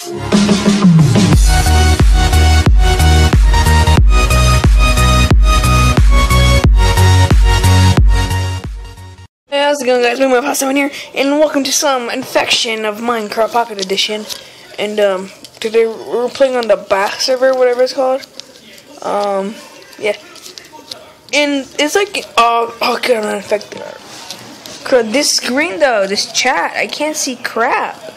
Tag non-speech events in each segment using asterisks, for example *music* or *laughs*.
Hey, how's it going guys? My Pasta here, and welcome to some infection of Minecraft Pocket Edition. And um, today we're playing on the back server, whatever it's called. Um, yeah. And it's like, oh, oh god, I'm infected. This screen though, this chat, I can't see crap.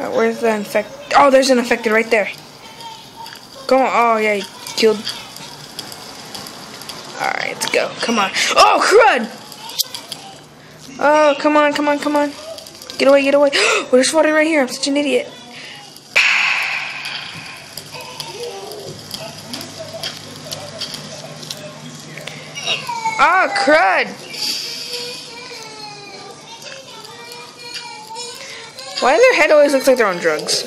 Alright, where's the infect? Oh, there's an infected right there. Go on. Oh yeah, he killed. Alright, let's go. Come on. Oh, crud! Oh, come on, come on, come on. Get away, get away. Oh, there's water right here. I'm such an idiot. Oh, *sighs* crud. Why their head always look like they're on drugs?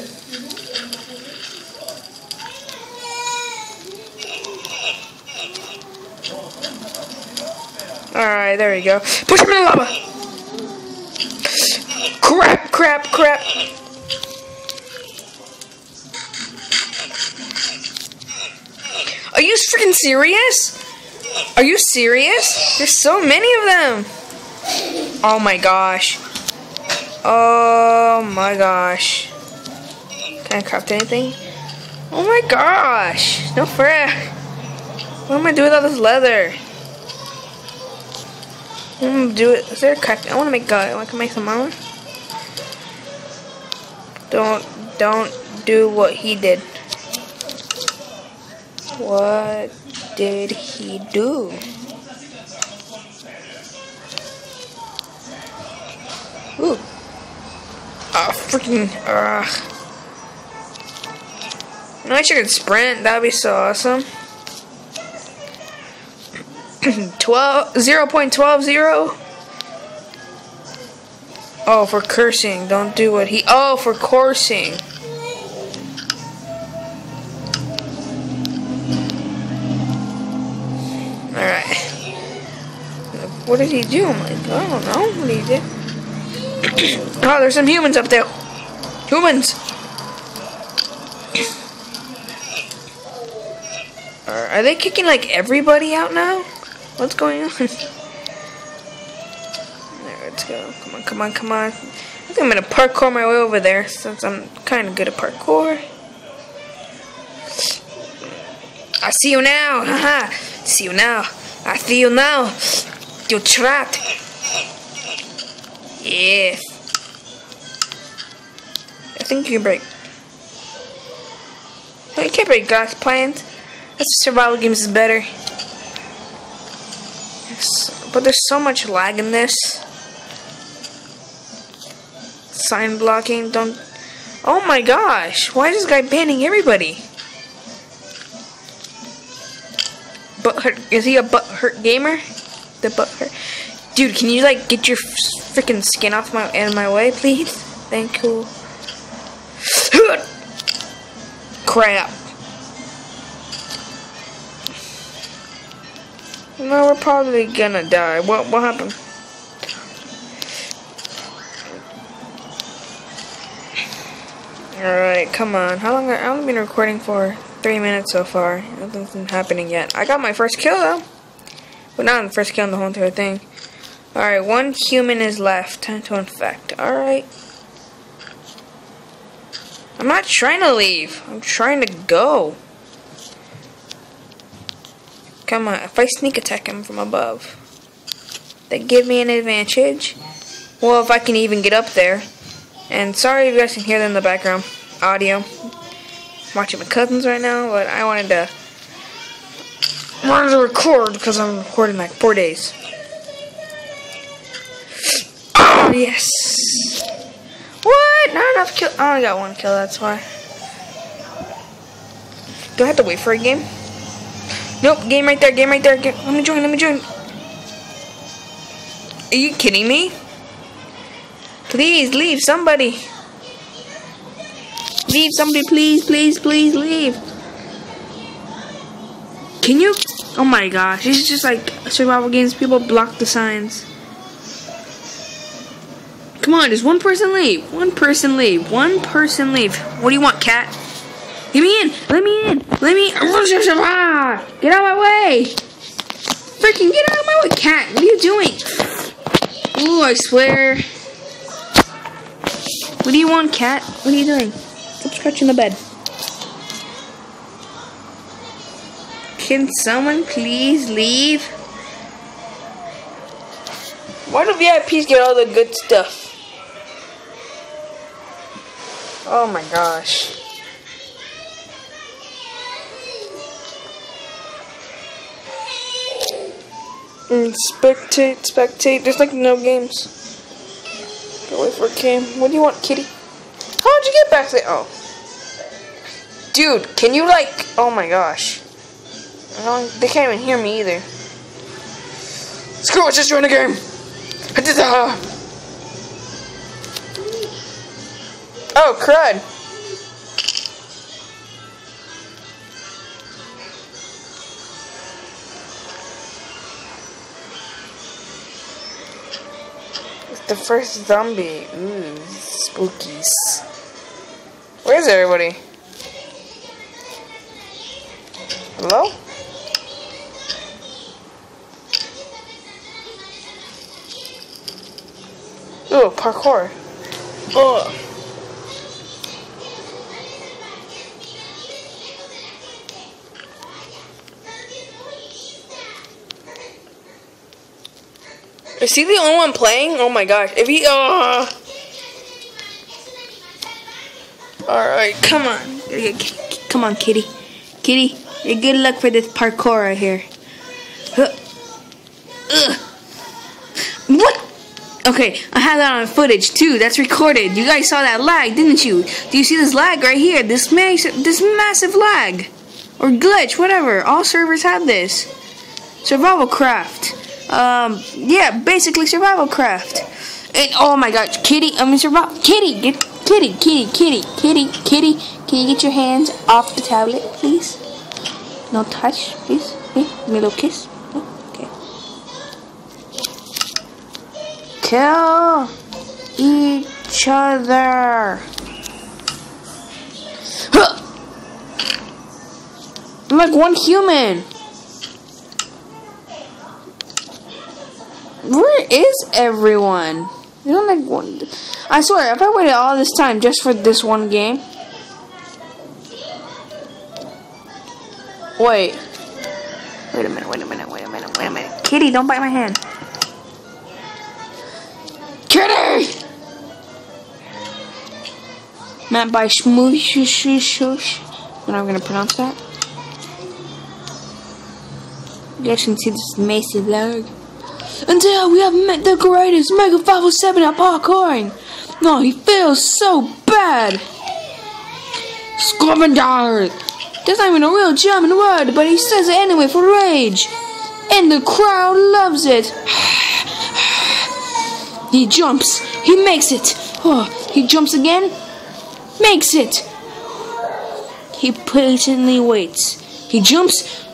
Alright, there we go. Push him in the lava! Crap, crap, crap. Are you freaking serious? Are you serious? There's so many of them. Oh my gosh. Oh my gosh. Can I craft anything? Oh my gosh. No frick. What am I doing with all this leather? I'm gonna do it. Is there a craft? I want to make. Uh, I can make some armor. Don't don't do what he did. What did he do? Ooh. Oh, freaking. Ugh. I wish I could sprint. That'd be so awesome. *clears throat* 12, 0 0.12, Oh, for cursing. Don't do what he. Oh, for coursing. Alright. What did he do? I'm like, I don't know what he did. Oh, there's some humans up there. Humans! Are they kicking like everybody out now? What's going on? *laughs* There, let's go. Come on, come on, come on. I think I'm gonna parkour my way over there since I'm kind of good at parkour. I see you now. Haha. see you now. I see you now. You're trapped. Yes. I think you can break. No, you can't break glass plants. That's survival games is better. But there's so much lag in this sign blocking. Don't. Oh my gosh! Why is this guy banning everybody? But hurt. Is he a butt hurt gamer? The butt hurt. Dude, can you like get your freaking skin off my in my way, please? Thank you. *sighs* Crap. No, we're probably gonna die. What what happened? Alright, come on. How long? I've only been recording for three minutes so far. Nothing's happening yet. I got my first kill though. But not the first kill in the whole entire thing. Alright, one human is left. Time to infect. Alright. I'm not trying to leave. I'm trying to go. Come on. If I sneak attack him from above, they give me an advantage. Well, if I can even get up there. And sorry if you guys can hear that in the background audio. I'm watching my cousins right now, but I wanted to I wanted to record because I'm recording like four days. Yes. What? Not enough kill. I only got one kill. That's why. Do I have to wait for a game? Nope. Game right there. Game right there. Let me join. Let me join. Are you kidding me? Please leave somebody. Leave somebody, please, please, please leave. Can you? Oh my gosh, it's just like survival games. People block the signs. Come on, just one person leave. One person leave. One person leave. What do you want, cat? Get me in. Let me in. Let me. *laughs* Get out of my way. Freaking get out of my way, cat. What are you doing? Ooh, I swear. What do you want, cat? What are you doing? Stop scratching the bed. Can someone please leave? Why do VIPs get all the good stuff? Oh my gosh. And spectate, spectate. There's like no games. Go for a game. What do you want, kitty? How'd you get back there? Oh. Dude, can you like... Oh my gosh. they can't even hear me either. Screw it, just join the game. Oh, crud. The first zombie. Ooh, spookies. Where's everybody? Hello? Ooh, parkour. Oh. Is he the only one playing? Oh my gosh. If he uh Alright, come on. Come on, kitty. Kitty, you're good luck for this parkour right here. Ugh. What? Okay, I have that on footage too. That's recorded. You guys saw that lag, didn't you? Do you see this lag right here? This ma this massive lag or glitch, whatever. All servers have this. Survival craft. Um, yeah, basically survival craft. And oh my gosh, kitty, I mean survival, kitty, get, kitty, kitty, kitty, kitty, kitty. Can you get your hands off the tablet, please? No touch, please. Hey, give me a little kiss. Okay. Kill each other. I'm like one human. Where is everyone? You don't like one. I swear, if I waited all this time just for this one game. Wait. Wait a minute, wait a minute, wait a minute, wait a minute. Kitty, don't bite my hand. Kitty! Matt by Shmoosh. I'm not gonna pronounce that. You guys can see this Macy lag. Until we have met the greatest Mega 507 at parkouring. No, he feels so bad. Scovendard. That's not even a real German word, but he says it anyway for rage. And the crowd loves it. *sighs* he jumps. He makes it. Oh, he jumps again. Makes it. He patiently waits. He jumps.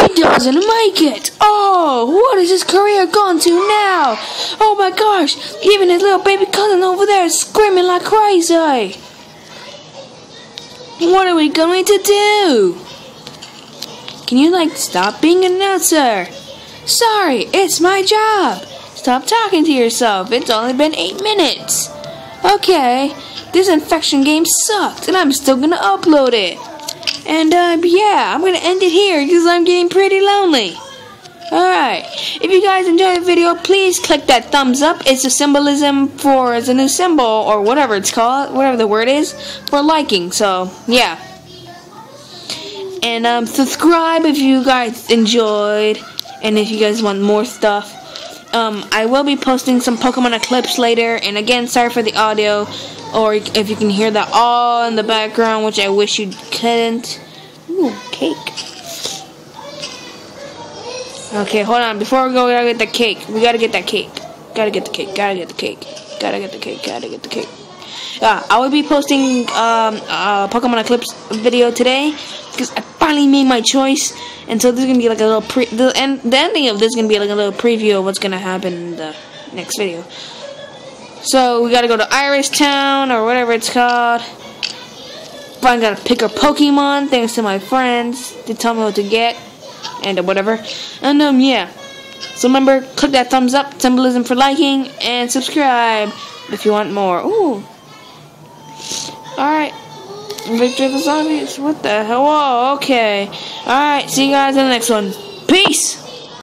He doesn't make it! Oh, what is his career gone to now? Oh my gosh, even his little baby cousin over there is screaming like crazy. What are we going to do? Can you, like, stop being an announcer? Sorry, it's my job. Stop talking to yourself. It's only been eight minutes. Okay, this infection game sucked, and I'm still gonna upload it. And uh, yeah, I'm gonna end it here because I'm getting pretty lonely. Alright, if you guys enjoyed the video, please click that thumbs up. It's a symbolism for, it's a new symbol, or whatever it's called, whatever the word is, for liking. So, yeah. And um, subscribe if you guys enjoyed, and if you guys want more stuff. Um, I will be posting some Pokemon Eclipse later, and again, sorry for the audio or if you can hear that all in the background, which I wish you couldn't. Ooh, cake. Okay, hold on. Before we go, we gotta get the cake. We gotta get that cake. Gotta get the cake. Gotta get the cake. Gotta get the cake. Gotta get the cake. Yeah, I will be posting um, a Pokemon Eclipse video today because I finally made my choice, and so this is gonna be like a little pre. The the ending of this is gonna be like a little preview of what's gonna happen in the next video. So we gotta go to Iris Town or whatever it's called. Brian gotta pick a Pokemon thanks to my friends. They tell me what to get and whatever. And um yeah. So remember, click that thumbs up symbolism for liking and subscribe if you want more. Ooh. Alright. Victory the Zombies. What the hell? Whoa, okay. Alright, see you guys in the next one. Peace!